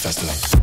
festival.